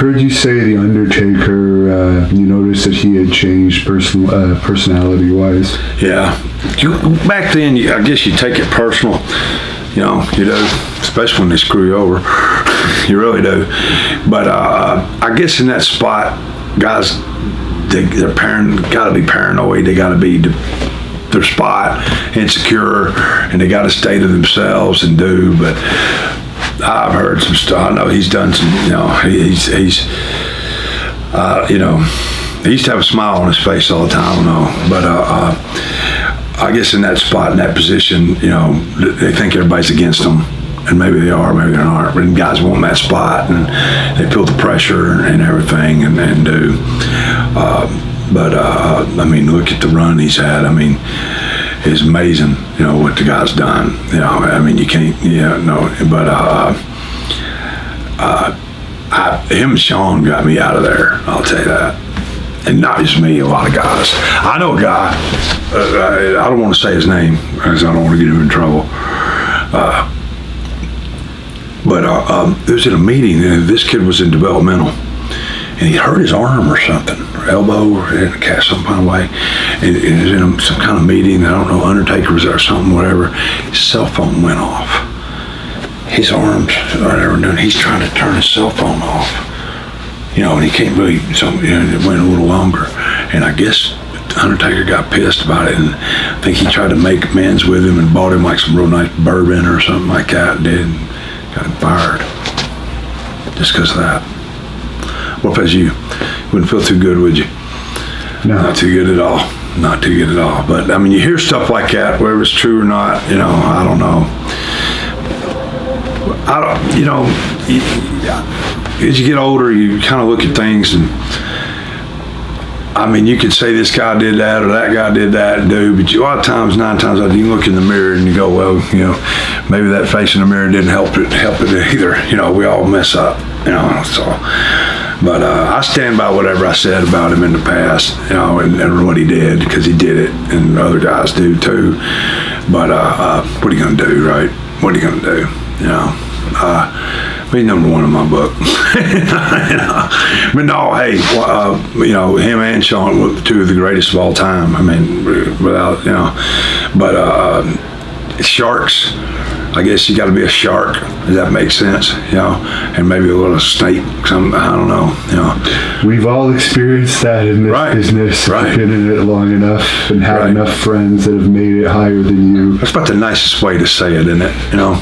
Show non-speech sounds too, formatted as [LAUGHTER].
heard you say the Undertaker. Uh, you noticed that he had changed personal uh, personality wise. Yeah. You, back then, you, I guess you take it personal. You know, you do, especially when they screw you over. [LAUGHS] you really do. But uh, I guess in that spot, guys, they, they're parent, got to be paranoid. They got to be de- their spot, insecure, and they got to stay to themselves and do. But I've heard some stuff. I know he's done some. You know, he- he's he's uh, you know, he used to have a smile on his face all the time. I know, but uh, uh, I guess in that spot, in that position, you know, they think everybody's against them. And maybe they are, maybe they aren't. But guys want that spot, and they feel the pressure and everything, and, and do. Uh, but uh, I mean, look at the run he's had. I mean, it's amazing, you know, what the guy's done. You know, I mean, you can't, yeah, no, but uh, I, him Shawn got me out of there. I'll tell you that. And not just me, a lot of guys. I know a guy. Uh, I, don't want to say his name because I don't want to get him in trouble. Uh, but uh, um, it was at a meeting, and this kid was in developmental, and he hurt his arm or something, or elbow, or cast some kind of way. And it was in some kind of meeting. I don't know, Undertaker was there or something, whatever. His cell phone went off his arms whatever, and he's trying to turn his cell phone off. You know, and he can't really, so you know, it went a little longer. And I guess Undertaker got pissed about it, and I think he tried to make amends with him and bought him like some real nice bourbon or something like that, and did, and got him fired. Just because of that. What was you? Wouldn't feel too good, would you? No, Not too good at all. Not too good at all. But I mean, you hear stuff like that, whether it's true or not. You know, I don't know. I don't. You know, you, as you get older, you kind of look at things and. I mean, you could say this guy did that or that guy did that, dude. But you, a lot of times, nine times out, of you look in the mirror and you go, well, you know, maybe that face in the mirror didn't help it, help it either. You know, we all mess up. You know, so. But uh, I stand by whatever I said about him in the past, you know, and, and what he did because he did it, and other guys do too. But uh, uh, what are you gonna do, right? What are you gonna do? You know, uh, be number one in my book. [LAUGHS] you know? But no, hey, uh, you know, him and Shawn were two of the greatest of all time. I mean, without you know, but uh, sharks. I guess you got to be a shark. Does that make sense? You know, and maybe a little snake. Some I don't know. You know, we've all experienced that in this Right, business. right. Been in it long enough and had Right. enough friends that have made it higher than you. that's about the nicest way to say it, isn't it? You know,